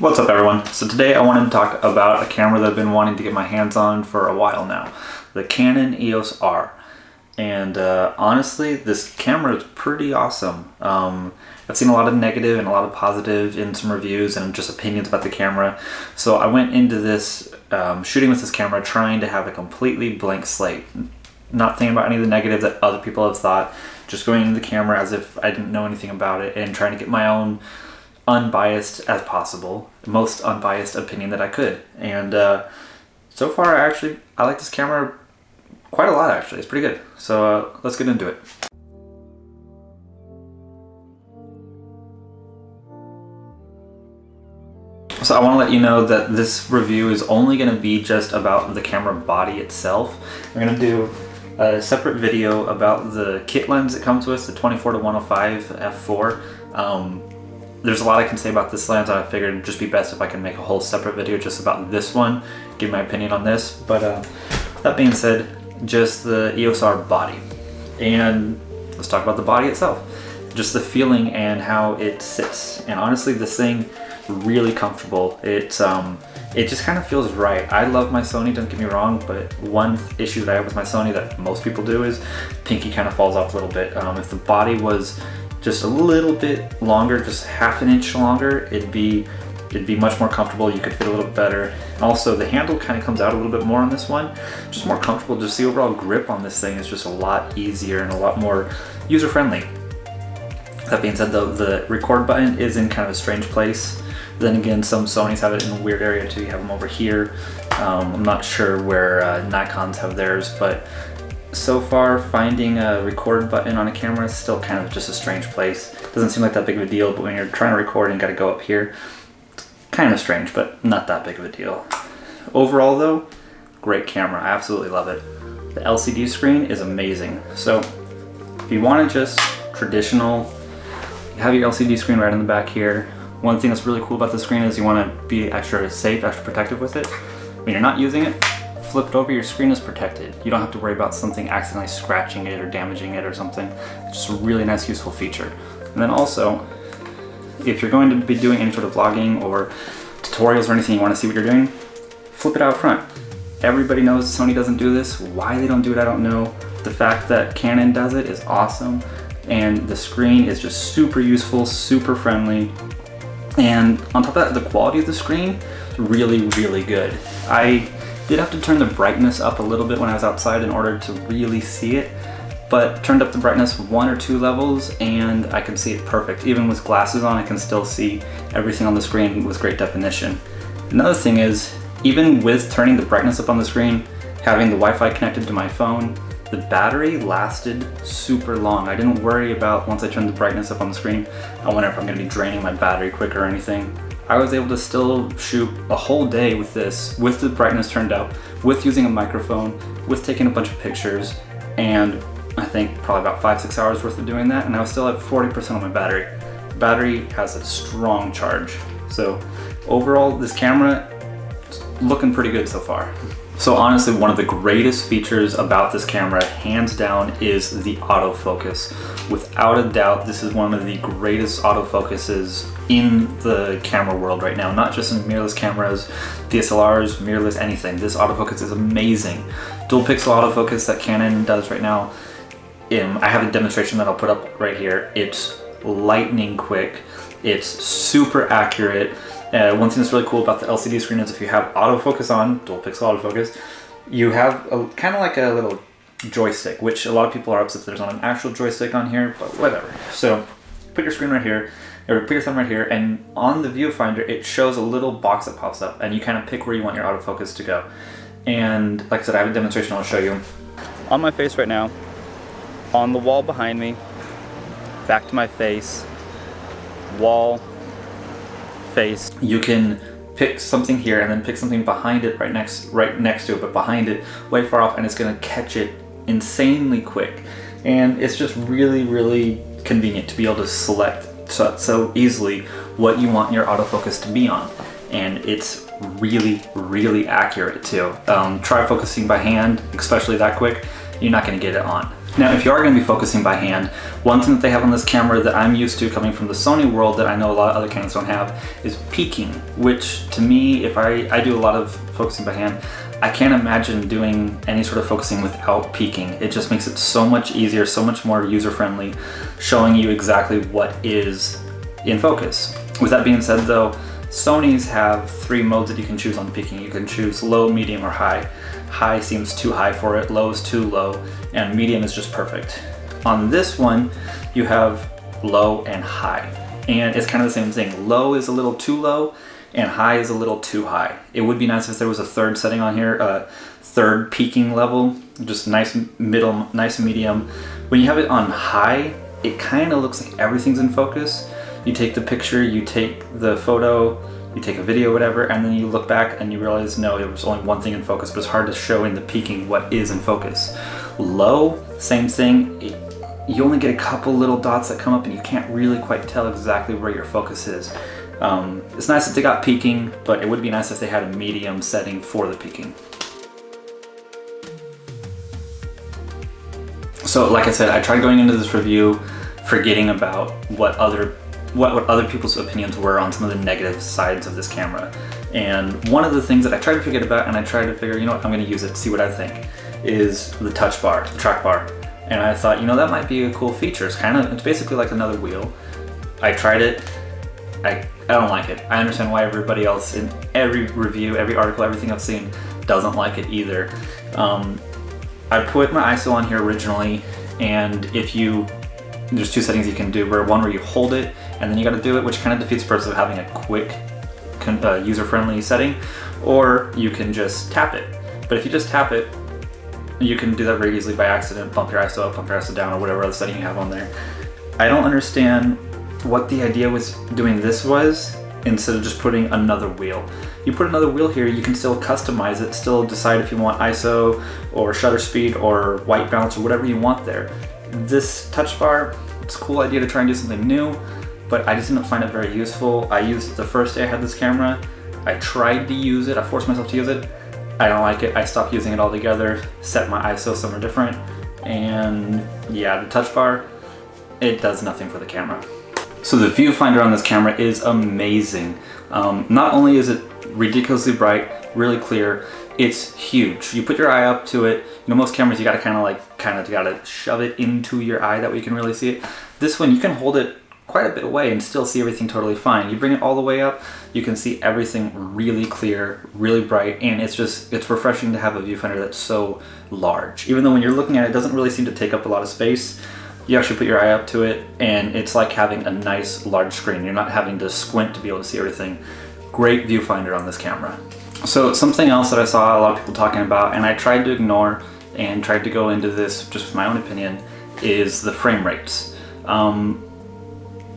What's up everyone? So today I wanted to talk about a camera that I've been wanting to get my hands on for a while now. The Canon EOS R. And uh, honestly, this camera is pretty awesome. Um, I've seen a lot of negative and a lot of positive in some reviews and just opinions about the camera. So I went into this um, shooting with this camera trying to have a completely blank slate. Not thinking about any of the negative that other people have thought. Just going into the camera as if I didn't know anything about it and trying to get my own unbiased as possible, most unbiased opinion that I could. And uh, so far, I actually I like this camera quite a lot. Actually, it's pretty good. So uh, let's get into it. So I want to let you know that this review is only going to be just about the camera body itself. I'm going to do a separate video about the kit lens that comes with the 24 to 105 f4. Um, there's a lot I can say about this lens. I figured it'd just be best if I can make a whole separate video just about this one, give my opinion on this. But uh, that being said, just the EOS R body. And let's talk about the body itself. Just the feeling and how it sits. And honestly, this thing really comfortable. It's um, it just kind of feels right. I love my Sony, don't get me wrong, but one issue that I have with my Sony that most people do is pinky kind of falls off a little bit. Um, if the body was just a little bit longer, just half an inch longer, it'd be it'd be much more comfortable. You could fit a little better. Also, the handle kind of comes out a little bit more on this one. Just more comfortable. Just the overall grip on this thing is just a lot easier and a lot more user-friendly. That being said though, the record button is in kind of a strange place. Then again, some Sonys have it in a weird area too. You have them over here. Um, I'm not sure where uh, Nikon's have theirs, but so far finding a record button on a camera is still kind of just a strange place. Doesn't seem like that big of a deal, but when you're trying to record and got to go up here, it's kind of strange, but not that big of a deal. Overall though, great camera. I absolutely love it. The LCD screen is amazing. So if you want to just traditional, you have your LCD screen right in the back here. One thing that's really cool about the screen is you want to be extra safe, extra protective with it. When you're not using it, flip it over, your screen is protected. You don't have to worry about something accidentally scratching it or damaging it or something. It's just a really nice, useful feature. And then also, if you're going to be doing any sort of vlogging or tutorials or anything you want to see what you're doing, flip it out front. Everybody knows Sony doesn't do this. Why they don't do it, I don't know. The fact that Canon does it is awesome. And the screen is just super useful, super friendly. And on top of that, the quality of the screen is really, really good. I did have to turn the brightness up a little bit when I was outside in order to really see it, but turned up the brightness one or two levels and I can see it perfect. Even with glasses on, I can still see everything on the screen with great definition. Another thing is, even with turning the brightness up on the screen, having the Wi-Fi connected to my phone, the battery lasted super long. I didn't worry about once I turned the brightness up on the screen, I wonder if I'm gonna be draining my battery quicker or anything. I was able to still shoot a whole day with this, with the brightness turned up, with using a microphone, with taking a bunch of pictures, and I think probably about five, six hours worth of doing that, and I was still at 40% on my battery. The battery has a strong charge. So overall, this camera, looking pretty good so far. So honestly, one of the greatest features about this camera, hands down, is the autofocus. Without a doubt, this is one of the greatest autofocuses in the camera world right now. Not just in mirrorless cameras, DSLRs, mirrorless, anything. This autofocus is amazing. Dual pixel autofocus that Canon does right now, um, I have a demonstration that I'll put up right here. It's lightning quick. It's super accurate. Uh, one thing that's really cool about the LCD screen is if you have autofocus on, dual pixel autofocus, you have kind of like a little joystick, which a lot of people are upset there's not an actual joystick on here, but whatever. So put your screen right here, put your thumb right here, and on the viewfinder, it shows a little box that pops up, and you kind of pick where you want your autofocus to go. And like I said, I have a demonstration I'll show you. On my face right now, on the wall behind me, back to my face, wall, face, you can pick something here and then pick something behind it right next right next to it, but behind it, way far off, and it's gonna catch it insanely quick. And it's just really, really convenient to be able to select so, so easily what you want your autofocus to be on. And it's really, really accurate too. Um, try focusing by hand, especially that quick, you're not gonna get it on. Now, if you are going to be focusing by hand, one thing that they have on this camera that I'm used to coming from the Sony world that I know a lot of other cameras don't have is peaking, which to me, if I, I do a lot of focusing by hand, I can't imagine doing any sort of focusing without peaking. It just makes it so much easier, so much more user-friendly, showing you exactly what is in focus. With that being said though, Sony's have three modes that you can choose on peaking. You can choose low, medium, or high. High seems too high for it, low is too low, and medium is just perfect. On this one, you have low and high. And it's kind of the same thing. Low is a little too low, and high is a little too high. It would be nice if there was a third setting on here, a third peaking level, just nice middle, nice medium. When you have it on high, it kind of looks like everything's in focus. You take the picture, you take the photo, you take a video, whatever, and then you look back and you realize, no, it was only one thing in focus, but it's hard to show in the peaking what is in focus. Low, same thing. It, you only get a couple little dots that come up and you can't really quite tell exactly where your focus is. Um, it's nice that they got peaking, but it would be nice if they had a medium setting for the peaking. So like I said, I tried going into this review forgetting about what other what, what other people's opinions were on some of the negative sides of this camera. And one of the things that I tried to forget about and I tried to figure, you know what, I'm gonna use it, to see what I think, is the touch bar, the track bar. And I thought, you know, that might be a cool feature. It's kind of, it's basically like another wheel. I tried it, I, I don't like it. I understand why everybody else in every review, every article, everything I've seen doesn't like it either. Um, I put my ISO on here originally, and if you, there's two settings you can do, where one where you hold it and then you got to do it, which kind of defeats the purpose of having a quick, uh, user-friendly setting, or you can just tap it. But if you just tap it, you can do that very easily by accident, bump your ISO up, bump your ISO down, or whatever other setting you have on there. I don't understand what the idea was doing this was instead of just putting another wheel. You put another wheel here, you can still customize it, still decide if you want ISO or shutter speed or white balance or whatever you want there. This touch bar, it's a cool idea to try and do something new, but I just didn't find it very useful. I used it the first day I had this camera. I tried to use it, I forced myself to use it. I don't like it, I stopped using it altogether, set my ISO somewhere different, and yeah, the touch bar, it does nothing for the camera. So the viewfinder on this camera is amazing. Um, not only is it ridiculously bright, really clear, it's huge. You put your eye up to it. You know, most cameras you gotta kind of like, kind of gotta shove it into your eye that way you can really see it. This one, you can hold it quite a bit away and still see everything totally fine. You bring it all the way up, you can see everything really clear, really bright, and it's just, it's refreshing to have a viewfinder that's so large. Even though when you're looking at it, it doesn't really seem to take up a lot of space, you actually put your eye up to it and it's like having a nice large screen. You're not having to squint to be able to see everything. Great viewfinder on this camera. So something else that I saw a lot of people talking about and I tried to ignore and tried to go into this just with my own opinion is the frame rates. Um,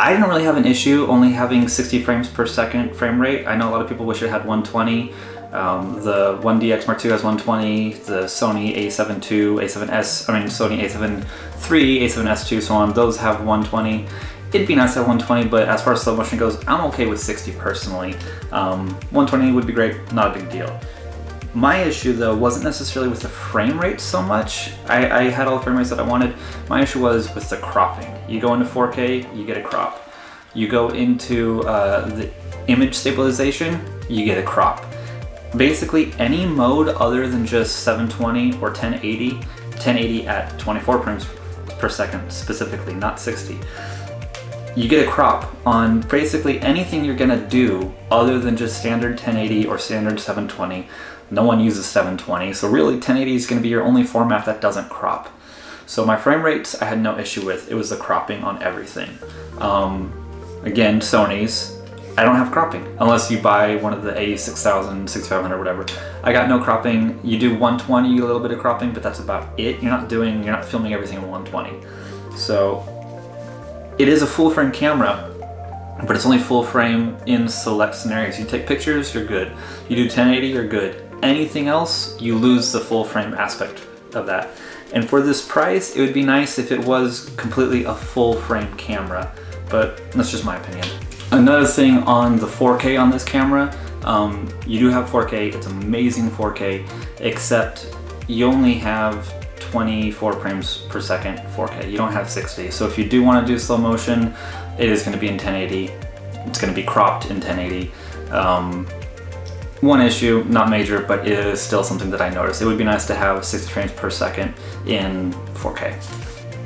I didn't really have an issue only having 60 frames per second frame rate. I know a lot of people wish it had 120. Um, the 1DX Mark II has 120, the Sony a7 II, A7S, I mean Sony a7 III, A7S II, so on, those have 120. It'd be nice at 120, but as far as slow motion goes, I'm okay with 60 personally. Um, 120 would be great, not a big deal. My issue though wasn't necessarily with the frame rate so much. I, I, had all the frame rates that I wanted. My issue was with the cropping. You go into 4K, you get a crop. You go into uh, the image stabilization, you get a crop. Basically any mode other than just 720 or 1080, 1080 at 24 frames per second specifically, not 60 you get a crop on basically anything you're gonna do other than just standard 1080 or standard 720 no one uses 720, so really 1080 is to be your only format that doesn't crop. So my frame rates I had no issue with. It was the cropping on everything. Um, again, Sony's, I don't have cropping unless you buy one of the A6000, 6500, whatever. I got no cropping. You do 120, a little bit of cropping, but that's about it. You're not doing, you're not filming everything in 120. So it is a full frame camera, but it's only full frame in select scenarios. You take pictures, you're good. You do 1080, you're good anything else, you lose the full frame aspect of that. And for this price, it would be nice if it was completely a full frame camera, but that's just my opinion. Another thing on the 4K on this camera, um, you do have 4K, it's amazing 4K, except you only have 24 frames per second 4K. You don't have 60. So if you do want to do slow motion, it is going to be in 1080. It's going to be cropped in 1080. Um, one issue, not major, but it is still something that I noticed. It would be nice to have 60 frames per second in 4K.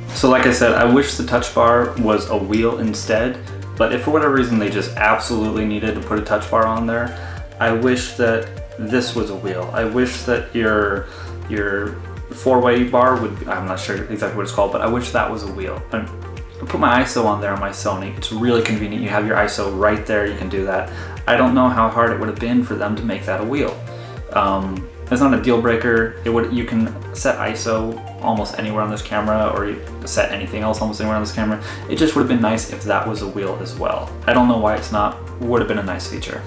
So like I said, I wish the touch bar was a wheel instead, but if for whatever reason they just absolutely needed to put a touch bar on there, I wish that this was a wheel. I wish that your your four-way bar would, I'm not sure exactly what it's called, but I wish that was a wheel. I put my ISO on there on my Sony. It's really convenient. You have your ISO right there. You can do that. I don't know how hard it would have been for them to make that a wheel. Um, it's not a deal breaker. It would you can set ISO almost anywhere on this camera or you set anything else almost anywhere on this camera. It just would have been nice if that was a wheel as well. I don't know why it's not. Would have been a nice feature.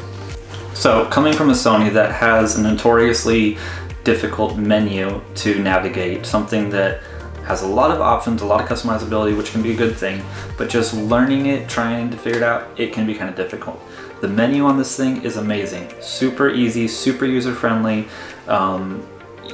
So coming from a Sony that has a notoriously difficult menu to navigate, something that has a lot of options, a lot of customizability, which can be a good thing, but just learning it, trying to figure it out, it can be kind of difficult. The menu on this thing is amazing. Super easy, super user-friendly. Um,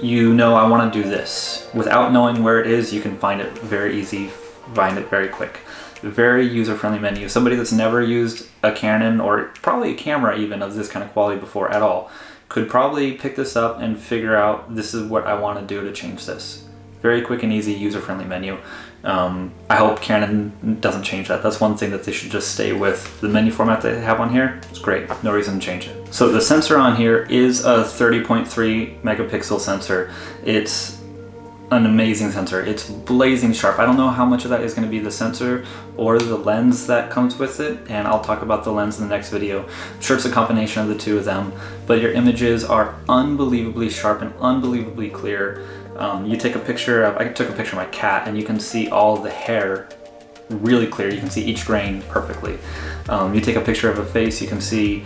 you know I want to do this. Without knowing where it is, you can find it very easy, find it very quick. Very user-friendly menu. Somebody that's never used a Canon or probably a camera even of this kind of quality before at all could probably pick this up and figure out this is what I want to do to change this. Very quick and easy, user-friendly menu. Um, I hope Canon doesn't change that. That's one thing that they should just stay with. The menu format they have on here, it's great. No reason to change it. So the sensor on here is a 30.3 megapixel sensor. It's an amazing sensor. It's blazing sharp. I don't know how much of that is going to be the sensor or the lens that comes with it, and I'll talk about the lens in the next video. I'm sure it's a combination of the two of them, but your images are unbelievably sharp and unbelievably clear. Um, you take a picture of, I took a picture of my cat and you can see all the hair really clear. You can see each grain perfectly. Um, you take a picture of a face, you can see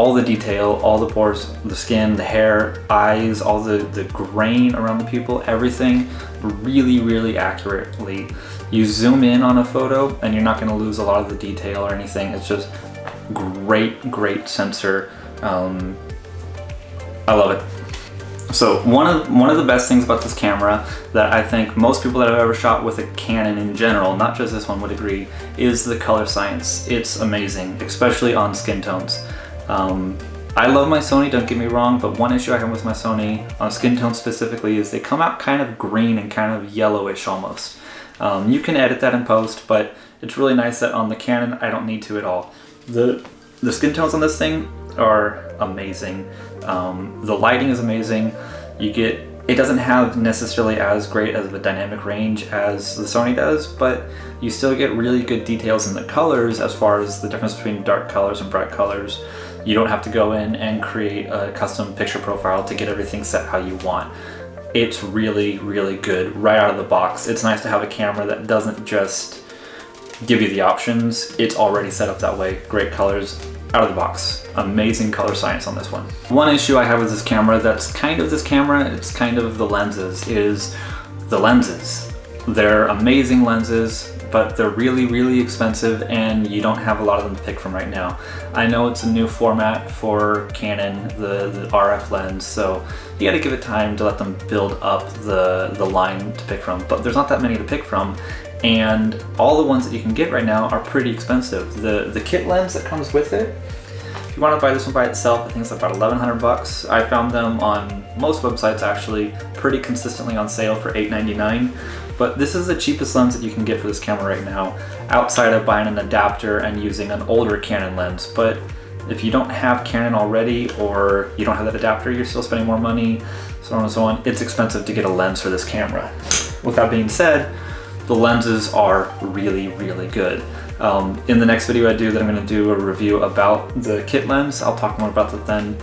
all the detail, all the pores, the skin, the hair, eyes, all the, the grain around the pupil, everything really, really accurately. You zoom in on a photo and you're not gonna lose a lot of the detail or anything. It's just great, great sensor. Um, I love it. So one of one of the best things about this camera that I think most people that I've ever shot with a Canon in general, not just this one would agree, is the color science. It's amazing, especially on skin tones. Um, I love my Sony, don't get me wrong, but one issue I have with my Sony, on skin tone specifically, is they come out kind of green and kind of yellowish almost. Um, you can edit that in post, but it's really nice that on the Canon, I don't need to at all. The, the skin tones on this thing are amazing. Um, the lighting is amazing. You get, it doesn't have necessarily as great of a dynamic range as the Sony does, but you still get really good details in the colors as far as the difference between dark colors and bright colors. You don't have to go in and create a custom picture profile to get everything set how you want. It's really, really good right out of the box. It's nice to have a camera that doesn't just give you the options. It's already set up that way. Great colors, out of the box. Amazing color science on this one. One issue I have with this camera that's kind of this camera, it's kind of the lenses, is the lenses. They're amazing lenses, but they're really, really expensive and you don't have a lot of them to pick from right now. I know it's a new format for Canon, the, the RF lens, so you gotta give it time to let them build up the, the line to pick from, but there's not that many to pick from and all the ones that you can get right now are pretty expensive. The, the kit lens that comes with it, you want to buy this one by itself, I think it's about 1100 bucks. I found them on most websites actually pretty consistently on sale for $8.99. But this is the cheapest lens that you can get for this camera right now, outside of buying an adapter and using an older Canon lens. But if you don't have Canon already, or you don't have that adapter, you're still spending more money, so on and so on, it's expensive to get a lens for this camera. With that being said, the lenses are really, really good. Um, in the next video I do that I'm going to do a review about the kit lens. I'll talk more about that then.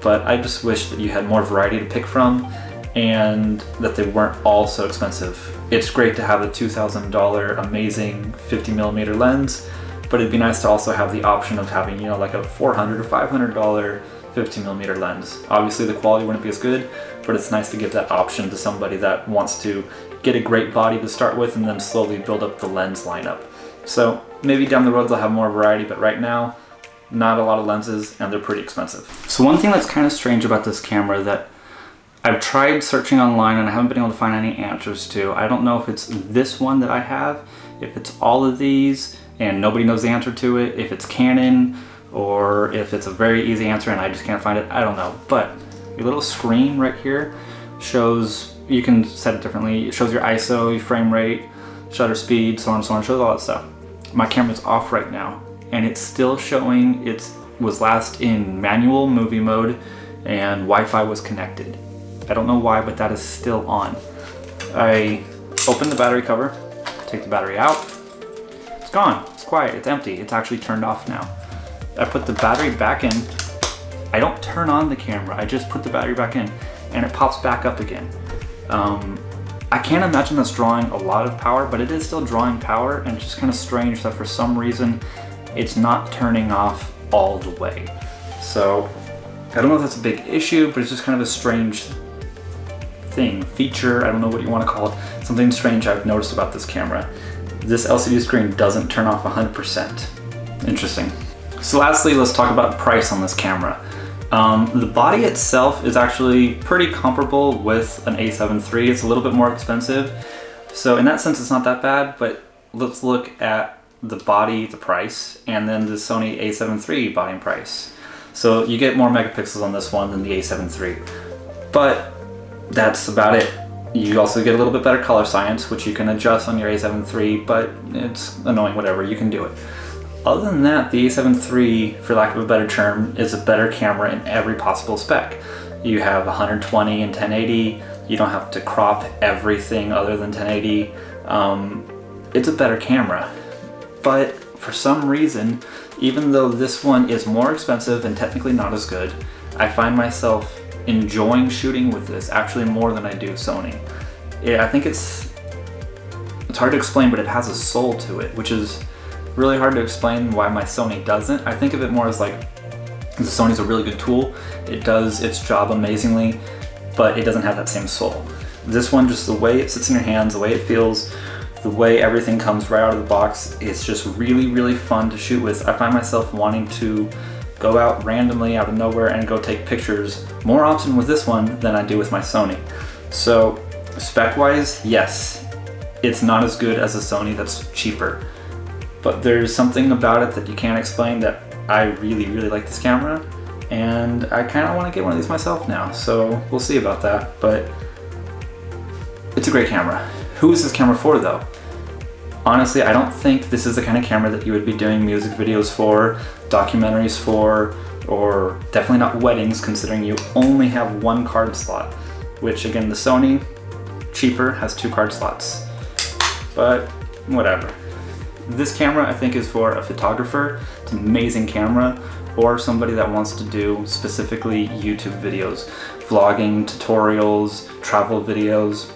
But I just wish that you had more variety to pick from and that they weren't all so expensive. It's great to have a $2,000 amazing 50 millimeter lens, but it'd be nice to also have the option of having, you know, like a 400 or $500 50 millimeter lens. Obviously the quality wouldn't be as good, but it's nice to give that option to somebody that wants to get a great body to start with and then slowly build up the lens lineup. So maybe down the road they'll have more variety, but right now, not a lot of lenses and they're pretty expensive. So one thing that's kind of strange about this camera that I've tried searching online and I haven't been able to find any answers to. I don't know if it's this one that I have, if it's all of these and nobody knows the answer to it, if it's Canon, or if it's a very easy answer and I just can't find it, I don't know. But your little screen right here shows, you can set it differently. It shows your ISO, your frame rate, shutter speed, so on and so on, it shows all that stuff. My camera's off right now and it's still showing it was last in manual movie mode and Wi-Fi was connected. I don't know why, but that is still on. I open the battery cover, take the battery out. It's gone, it's quiet, it's empty. It's actually turned off now. I put the battery back in. I don't turn on the camera, I just put the battery back in and it pops back up again. Um, I can't imagine that's drawing a lot of power, but it is still drawing power and it's just kind of strange that for some reason it's not turning off all the way. So I don't know if that's a big issue, but it's just kind of a strange thing, feature, I don't know what you want to call it, something strange I've noticed about this camera. This LCD screen doesn't turn off 100%. Interesting. So lastly, let's talk about the price on this camera. Um, the body itself is actually pretty comparable with an a7 III. It's a little bit more expensive. So in that sense, it's not that bad, but let's look at the body, the price, and then the Sony a7 III body and price. So you get more megapixels on this one than the a7 III. But that's about it. You also get a little bit better color science, which you can adjust on your a7 III, but it's annoying, whatever, you can do it. Other than that, the a7 III, for lack of a better term, is a better camera in every possible spec. You have 120 and 1080, you don't have to crop everything other than 1080. Um, it's a better camera. But for some reason, even though this one is more expensive and technically not as good, I find myself enjoying shooting with this actually more than I do Sony. I think it's it's hard to explain, but it has a soul to it, which is really hard to explain why my Sony doesn't. I think of it more as like the Sony's a really good tool. It does its job amazingly, but it doesn't have that same soul. This one, just the way it sits in your hands, the way it feels, the way everything comes right out of the box, it's just really, really fun to shoot with. I find myself wanting to go out randomly out of nowhere and go take pictures more often with this one than I do with my Sony. So spec-wise, yes, it's not as good as a Sony that's cheaper. But there's something about it that you can't explain that I really, really like this camera and I kind of want to get one of these myself now. So we'll see about that, but it's a great camera. Who is this camera for though? Honestly, I don't think this is the kind of camera that you would be doing music videos for, documentaries for, or definitely not weddings considering you only have one card slot, which again, the Sony, cheaper, has two card slots. But whatever. This camera I think is for a photographer, it's an amazing camera, or somebody that wants to do specifically YouTube videos, vlogging, tutorials, travel videos,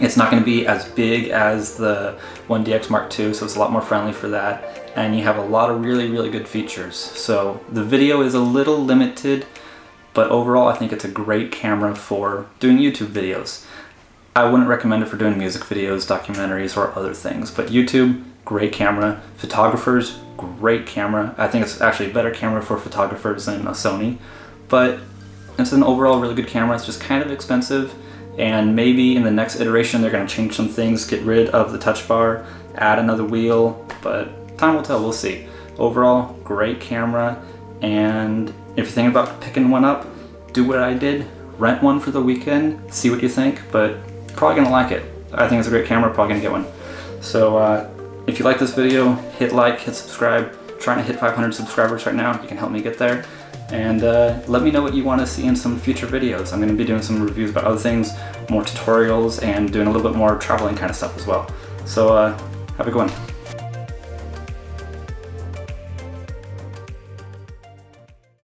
it's not going to be as big as the 1DX Mark II, so it's a lot more friendly for that. And you have a lot of really, really good features. So the video is a little limited, but overall I think it's a great camera for doing YouTube videos. I wouldn't recommend it for doing music videos, documentaries, or other things, but YouTube, great camera. Photographers, great camera. I think it's actually a better camera for photographers than a Sony, but it's an overall really good camera. It's just kind of expensive and maybe in the next iteration they're going to change some things, get rid of the touch bar, add another wheel, but time will tell, we'll see. Overall, great camera, and if you're thinking about picking one up, do what I did, rent one for the weekend, see what you think, but probably gonna like it. I think it's a great camera, probably gonna get one. So uh, if you like this video, hit like, hit subscribe. I'm trying to hit 500 subscribers right now, you can help me get there and uh, let me know what you want to see in some future videos. I'm to be doing some reviews about other things, more tutorials, and doing a little bit more traveling kind of stuff as well. So uh, have a good one.